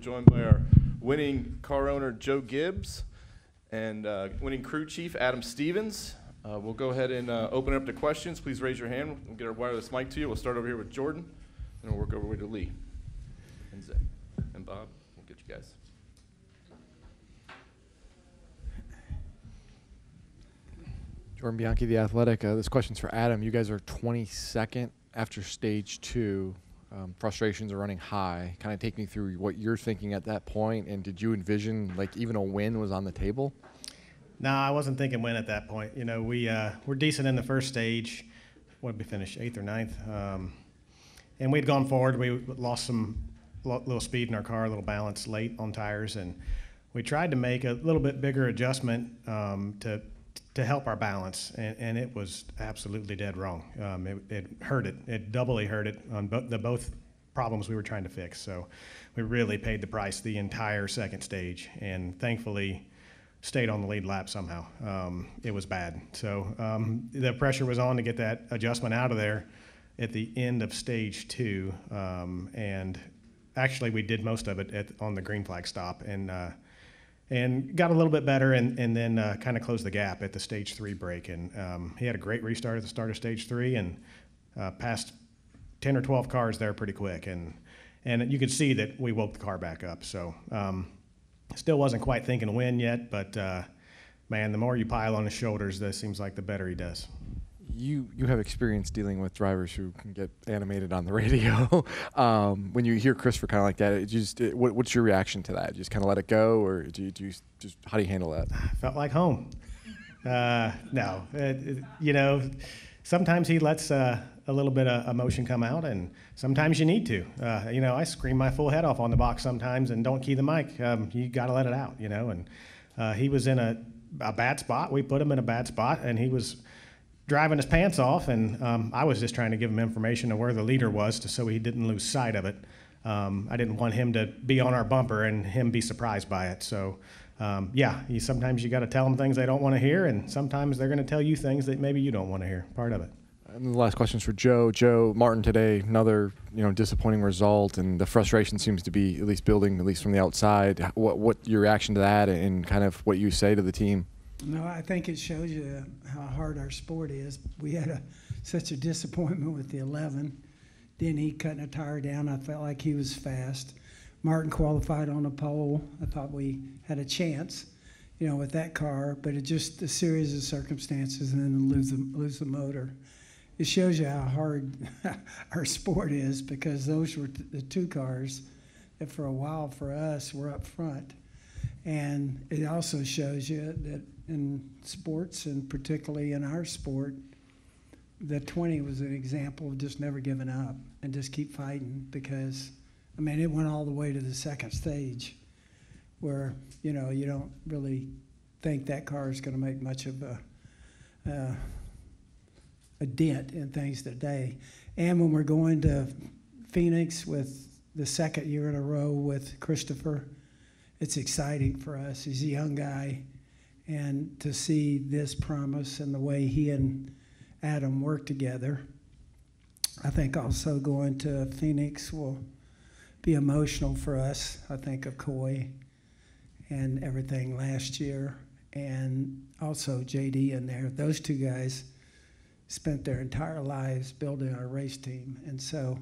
joined by our winning car owner Joe Gibbs and uh, winning crew chief Adam Stevens. Uh, we'll go ahead and uh, open it up to questions. Please raise your hand. We'll get our wireless mic to you. We'll start over here with Jordan, and we'll work over to Lee and Zach and Bob. We'll get you guys. Jordan Bianchi, The Athletic. Uh, this question's for Adam. You guys are 22nd after stage two. Um, frustrations are running high. Kind of take me through what you're thinking at that point, and did you envision like even a win was on the table? No, I wasn't thinking win at that point. You know, we uh, we're decent in the first stage. What did we finish? Eighth or ninth? Um, and we'd gone forward. We lost some little speed in our car, a little balance late on tires, and we tried to make a little bit bigger adjustment um, to to help our balance, and, and it was absolutely dead wrong. Um, it, it hurt it. It doubly hurt it on bo- the both problems we were trying to fix. So we really paid the price the entire second stage, and thankfully stayed on the lead lap somehow. Um, it was bad. So um, the pressure was on to get that adjustment out of there at the end of stage two, um, and actually we did most of it at, on the green flag stop, and uh, and got a little bit better and, and then uh, kind of closed the gap at the stage three break. And um, he had a great restart at the start of stage three and uh, passed 10 or 12 cars there pretty quick. And, and you could see that we woke the car back up. So um, still wasn't quite thinking win yet, but uh, man, the more you pile on his shoulders, that seems like the better he does you you have experience dealing with drivers who can get animated on the radio. um, when you hear Christopher kind of like that, it just it, what, what's your reaction to that? Just kind of let it go, or do you, do you just how do you handle that? Felt like home. Uh, no, it, it, you know, sometimes he lets uh, a little bit of emotion come out, and sometimes you need to. Uh, you know, I scream my full head off on the box sometimes and don't key the mic. Um, you got to let it out, you know. And uh, he was in a, a bad spot. We put him in a bad spot, and he was driving his pants off, and um, I was just trying to give him information of where the leader was, to, so he didn't lose sight of it. Um, I didn't want him to be on our bumper and him be surprised by it. So, um, yeah, you, sometimes you got to tell them things they don't want to hear, and sometimes they're going to tell you things that maybe you don't want to hear. Part of it. And the last question is for Joe. Joe Martin today, another you know disappointing result, and the frustration seems to be at least building, at least from the outside. What what your reaction to that, and kind of what you say to the team? No, I think it shows you how hard our sport is. We had a, such a disappointment with the 11. Then he cutting a tire down. I felt like he was fast. Martin qualified on a pole. I thought we had a chance, you know, with that car, but it just a series of circumstances and then lose the, lose the motor. It shows you how hard our sport is because those were the two cars that for a while for us were up front. And it also shows you that in sports, and particularly in our sport, the 20 was an example of just never giving up and just keep fighting because, I mean, it went all the way to the second stage where, you know, you don't really think that car is going to make much of a, uh, a dent in things today. And when we're going to Phoenix with the second year in a row with Christopher, it's exciting for us. He's a young guy and to see this promise and the way he and Adam work together. I think also going to Phoenix will be emotional for us. I think of Coy and everything last year, and also JD in there. Those two guys spent their entire lives building our race team. And so,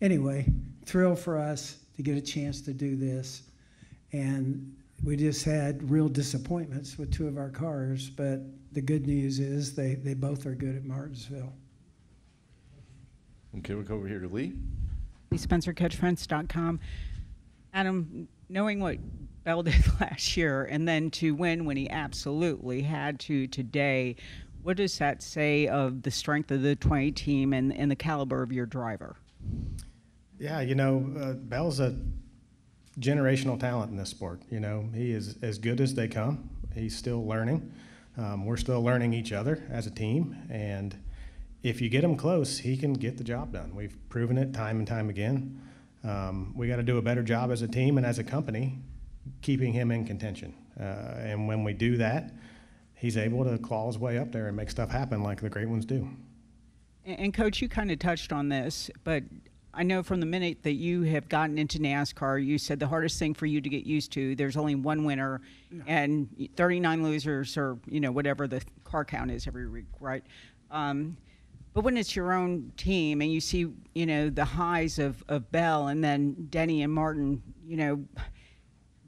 anyway, thrill for us to get a chance to do this. And we just had real disappointments with two of our cars, but the good news is they, they both are good at Martinsville. Okay, we'll go over here to Lee. SpencerCoachFriends.com. Adam, knowing what Bell did last year and then to win when he absolutely had to today, what does that say of the strength of the 20 team and, and the caliber of your driver? Yeah, you know, uh, Bell's a generational talent in this sport. You know, he is as good as they come. He's still learning. Um, we're still learning each other as a team, and if you get him close, he can get the job done. We've proven it time and time again. Um, we got to do a better job as a team and as a company, keeping him in contention. Uh, and when we do that, he's able to claw his way up there and make stuff happen like the great ones do. And, and coach, you kind of touched on this, but I know from the minute that you have gotten into NASCAR, you said the hardest thing for you to get used to. There's only one winner, and 39 losers, or you know whatever the car count is every week, right? Um, but when it's your own team and you see, you know, the highs of, of Bell and then Denny and Martin, you know,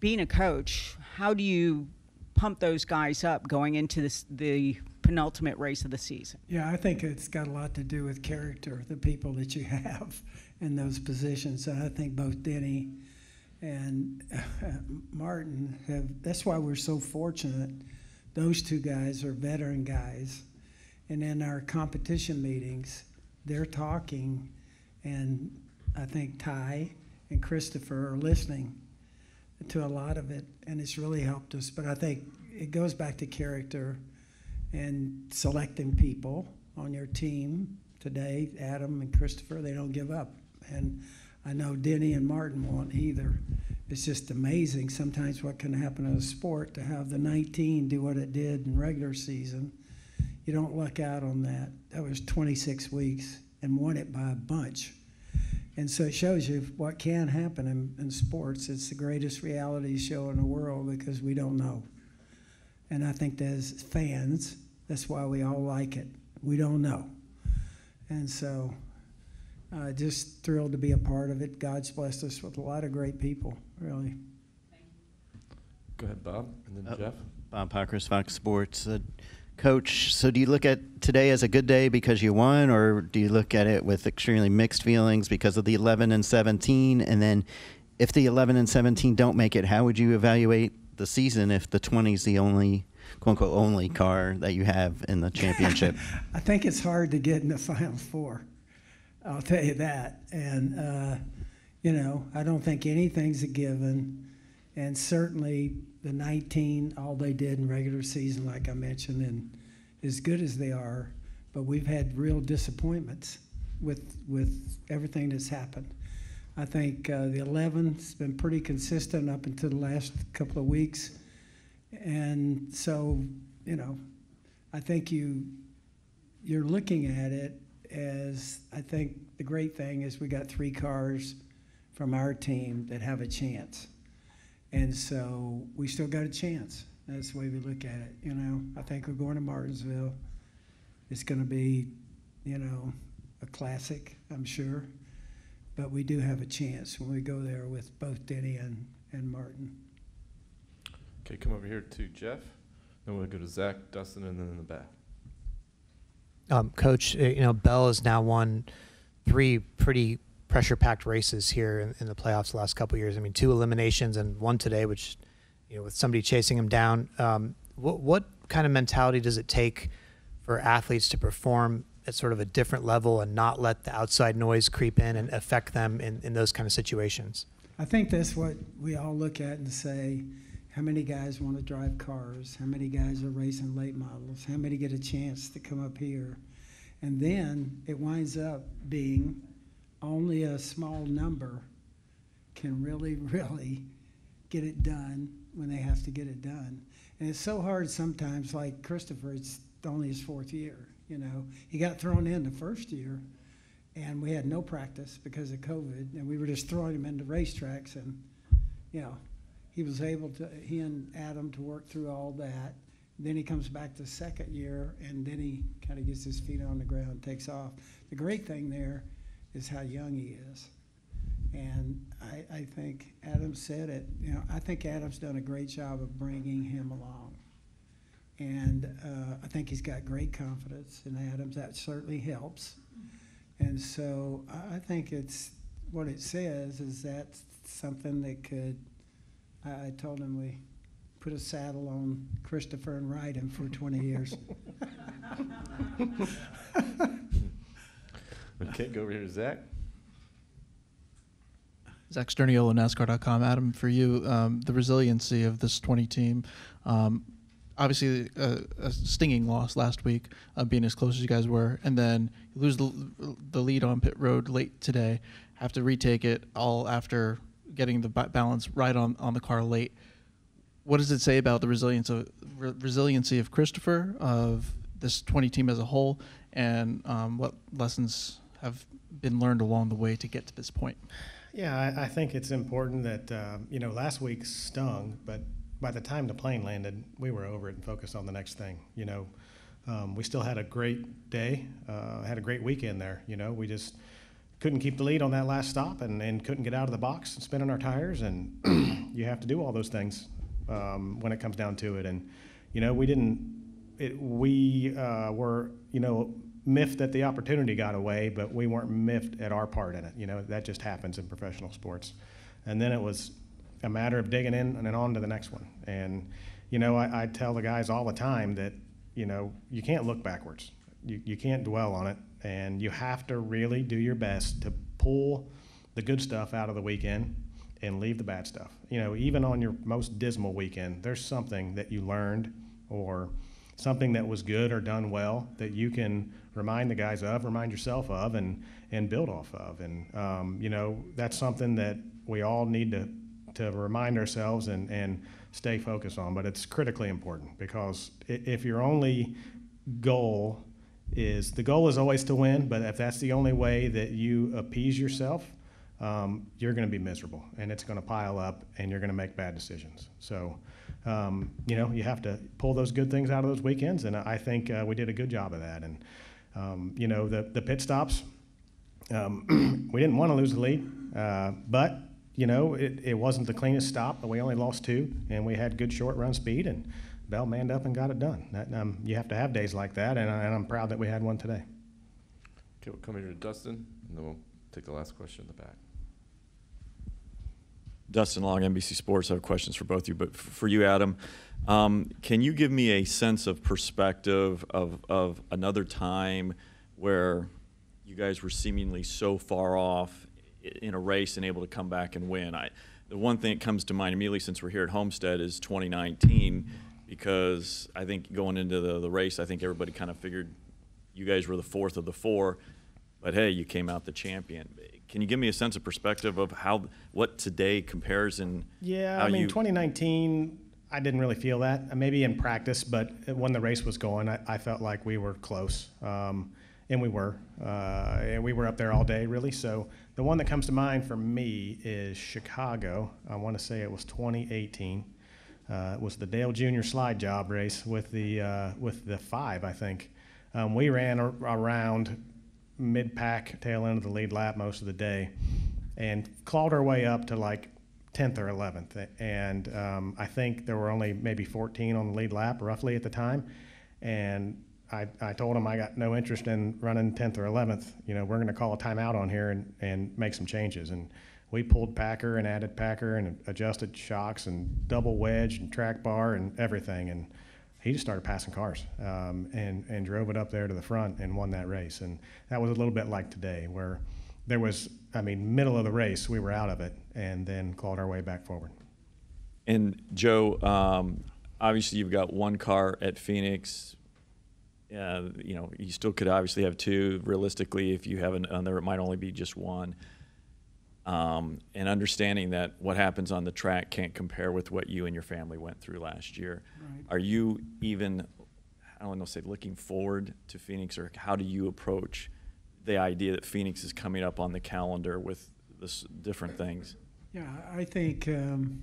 being a coach, how do you pump those guys up going into this, the penultimate race of the season? Yeah, I think it's got a lot to do with character, the people that you have in those positions. And I think both Denny and uh, Martin have, that's why we're so fortunate. Those two guys are veteran guys. And in our competition meetings, they're talking, and I think Ty and Christopher are listening to a lot of it, and it's really helped us. But I think it goes back to character and selecting people on your team today. Adam and Christopher, they don't give up, and I know Denny and Martin won't either. It's just amazing sometimes what can happen in a sport to have the 19 do what it did in regular season. You don't luck out on that. That was 26 weeks and won it by a bunch. And so it shows you what can happen in, in sports. It's the greatest reality show in the world because we don't know. And I think as fans, that's why we all like it. We don't know. And so uh, just thrilled to be a part of it. God's blessed us with a lot of great people, really. Go ahead, Bob, and then Uh, Jeff. Bob Pockrass, Fox Sports. Uh, Coach, so do you look at today as a good day because you won, or do you look at it with extremely mixed feelings because of the 11 and 17? And then if the 11 and 17 don't make it, how would you evaluate the season if the 20 is the only, quote unquote, only car that you have in the championship? I think it's hard to get in the Final Four. I'll tell you that. And, uh, you know, I don't think anything's a given. And certainly the 19, all they did in regular season, like I mentioned, and as good as they are, but we've had real disappointments with, with everything that's happened. I think uh, the 11's been pretty consistent up until the last couple of weeks. And so, you know, I think you, you're looking at it as, I think the great thing is we got three cars from our team that have a chance. And so we still got a chance. That's the way we look at it. You know, I think we're going to Martinsville. It's going to be, you know, a classic, I'm sure. But we do have a chance when we go there with both Denny and, and Martin. Okay, come over here to Jeff. Then we'll go to Zach, Dustin, and then in the back. Um, Coach, uh, you know, Bell has now won three pretty pressure-packed races here in, in the playoffs the last couple years. I mean, two eliminations and one today, which, you know, with somebody chasing him down. Um, what what kind of mentality does it take for athletes to perform at sort of a different level and not let the outside noise creep in and affect them in, in those kind of situations? I think that's what we all look at and say, how many guys want to drive cars? How many guys are racing late models? How many get a chance to come up here? And then it winds up being only a small number can really, really get it done when they have to get it done. And it's so hard sometimes, like Christopher, it's only his fourth year, you know. He got thrown in the first year, and we had no practice because of COVID, and we were just throwing him into racetracks, and, you know, he was able to, he and Adam to work through all that. Then he comes back the second year, and then he kind of gets his feet on the ground takes off. The great thing there is how young he is. And I, I think Adam said it, you know, I think Adam's done a great job of bringing him along. And uh, I think he's got great confidence in Adams. That certainly helps. And so I, think it's what it says is that something that could. I, I told him we put a saddle on Christopher and ride him for 20 years. Okay, go over here to Zach. Zach Sturniolo, NASCAR.com. Adam, for you, um, the resiliency of this 20 team. Um, obviously, a, a stinging loss last week, uh, being as close as you guys were, and then you lose the, the lead on pit road late today. Have to retake it all after getting the balance right on, on the car late. What does it say about the resilience of re- resiliency of Christopher, of this 20 team as a whole, and um, what lessons have been learned along the way to get to this point? Yeah, I, I think it's important that, um, you know, last week stung, but by the time the plane landed, we were over it and focused on the next thing. You know, um, we still had a great day, uh, had a great weekend there. You know, we just couldn't keep the lead on that last stop and, and couldn't get out of the box and spinning our tires. And you have to do all those things um, when it comes down to it. And, you know, we didn't, it, we uh, were, you know, miffed that the opportunity got away, but we weren't miffed at our part in it. You know, that just happens in professional sports. And then it was a matter of digging in and then on to the next one. And, you know, I, I tell the guys all the time that, you know, you can't look backwards. You, you can't dwell on it. And you have to really do your best to pull the good stuff out of the weekend and leave the bad stuff. You know, even on your most dismal weekend, there's something that you learned or something that was good or done well that you can remind the guys of, remind yourself of, and and build off of. And um, you know, that's something that we all need to to remind ourselves and and stay focused on. But it's critically important because if your only goal is the goal is always to win, but if that's the only way that you appease yourself, um, you're going to be miserable, and it's going to pile up, and you're going to make bad decisions. So, um, you know, you have to pull those good things out of those weekends, and I think uh, we did a good job of that. And um, you know, the the pit stops, um, we didn't want to lose the lead, uh, but you know, it, it wasn't the cleanest stop, but we only lost two, and we had good short run speed, and Bell manned up and got it done. That, um, you have to have days like that, and, I, and I'm proud that we had one today. Okay, we'll come here to Dustin, and then we'll take the last question in the back. Dustin Long, NBC Sports. I have questions for both of you, but f- for you, Adam, um, can you give me a sense of perspective of, of another time where you guys were seemingly so far off in a race and able to come back and win? I, the one thing that comes to mind immediately since we're here at Homestead is 2019, because I think going into the, the race, I think everybody kind of figured you guys were the fourth of the four, but hey, you came out the champion. Can you give me a sense of perspective of how what today compares and Yeah, I mean, you, 2019, I didn't really feel that. Maybe in practice, but when the race was going, I, I felt like we were close, um, and we were, uh, and we were up there all day, really. So the one that comes to mind for me is Chicago. I want to say it was 2018. Uh, it was the Dale Jr. slide job race with the uh, with the five, I think. Um, we ran a- around mid pack, tail end of the lead lap most of the day, and clawed our way up to like 10th or 11th. And um, I think there were only maybe 14 on the lead lap, roughly at the time. And I, I told him I got no interest in running 10th or 11th. You know, we're going to call a timeout on here and, and make some changes. And we pulled Packer and added Packer and adjusted shocks and double wedge and track bar and everything. And he just started passing cars um, and, and drove it up there to the front and won that race. And that was a little bit like today, where there was, I mean, middle of the race, we were out of it and then clawed our way back forward. and Joe, um, obviously you've got one car at Phoenix. Uh, you know, you still could obviously have two. Realistically, if you have another, it might only be just one. Um, and understanding that what happens on the track can't compare with what you and your family went through last year. Right. Are you even, I don't know, say looking forward to Phoenix, or how do you approach the idea that Phoenix is coming up on the calendar with this different things? Yeah, I think um,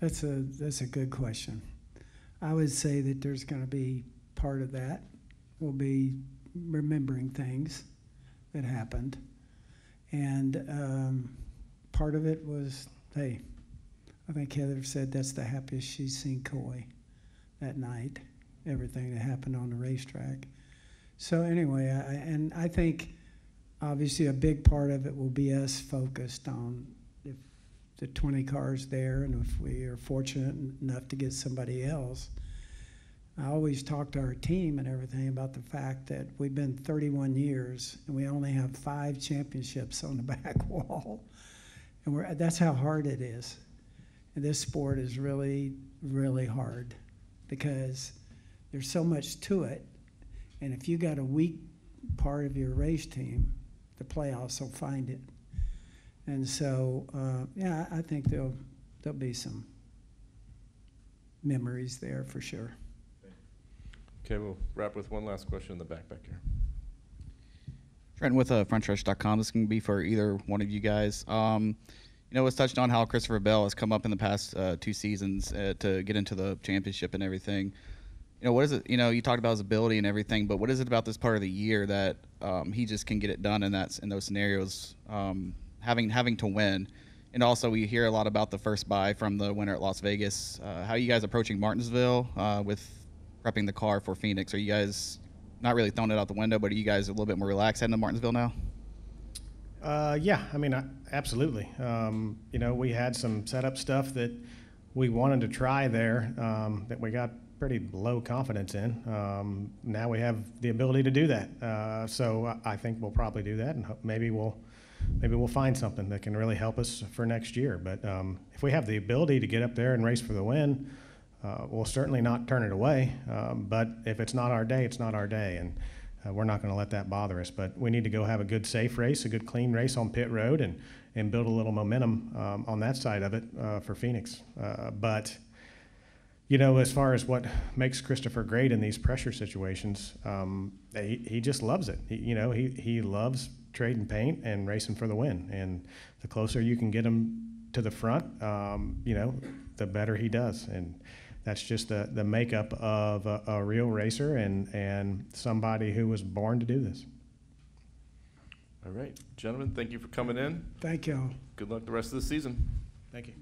that's a that's a good question. I would say that there's going to be part of that will be remembering things that happened, and um, part of it was hey, I think Heather said that's the happiest she's seen Coy that night. Everything that happened on the racetrack. So anyway, I, and I think obviously a big part of it will be us focused on if the 20 cars there and if we are fortunate enough to get somebody else. I always talk to our team and everything about the fact that we've been 31 years and we only have five championships on the back wall. And we're, that's how hard it is. And this sport is really, really hard because there's so much to it. And if you got a weak part of your race team, the playoffs will find it. And so, uh, yeah, I think there'll there'll be some memories there for sure. Okay, we'll wrap with one last question in the back back here. Trent with uh, FrontStretch.com. This can be for either one of you guys. Um, you know, it's touched on how Christopher Bell has come up in the past uh, two seasons uh, to get into the championship and everything. You know, what is it? You know, you talked about his ability and everything, but what is it about this part of the year that um, he just can get it done in that in those scenarios, um, having having to win? And also, we hear a lot about the first buy from the winner at Las Vegas. Uh, how are you guys approaching Martinsville uh, with prepping the car for Phoenix? Are you guys not really throwing it out the window, but are you guys a little bit more relaxed heading to Martinsville now? Uh, yeah, I mean, I, absolutely. Um, you know, we had some setup stuff that we wanted to try there um, that we got pretty low confidence in. Um, now we have the ability to do that. Uh, so I- I think we'll probably do that, and ho- maybe we'll maybe we'll find something that can really help us for next year. But um, if we have the ability to get up there and race for the win, uh, we'll certainly not turn it away. Um, but if it's not our day, it's not our day, and uh, we're not going to let that bother us. But we need to go have a good, safe race, a good, clean race on pit road, and and build a little momentum um, on that side of it uh, for Phoenix. Uh, but you know, as far as what makes Christopher great in these pressure situations, um, he, he just loves it. He, you know, he, he loves trading paint and racing for the win. And the closer you can get him to the front, um, you know, the better he does. And that's just the, the makeup of a, a real racer and, and somebody who was born to do this. All right, gentlemen, thank you for coming in. Thank y'all. Good luck the rest of the season. Thank you.